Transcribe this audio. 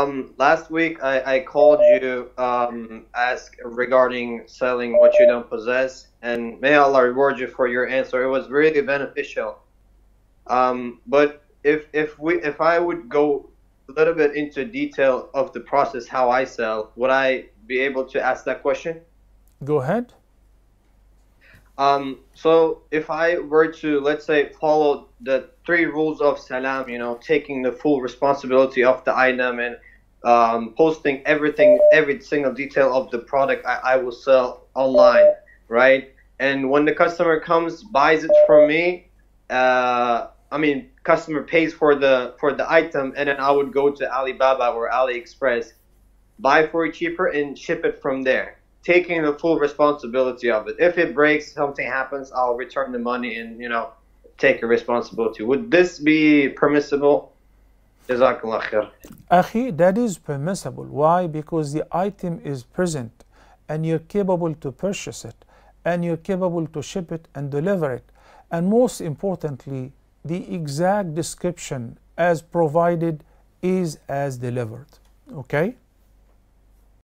Um, last week I, I called you um, ask regarding selling what you don't possess, and may Allah reward you for your answer. It was really beneficial. Um, but if if we if I would go a little bit into detail of the process how I sell, would I be able to ask that question? Go ahead. Um, so if I were to let's say follow the three rules of salam, you know, taking the full responsibility of the item and um, posting everything, every single detail of the product I, I will sell online, right? And when the customer comes, buys it from me, uh, I mean, customer pays for the for the item, and then I would go to Alibaba or AliExpress, buy for it cheaper, and ship it from there, taking the full responsibility of it. If it breaks, something happens, I'll return the money and you know take a responsibility. Would this be permissible? Akhi, that is permissible. Why? Because the item is present and you're capable to purchase it and you're capable to ship it and deliver it. And most importantly, the exact description as provided is as delivered. Okay?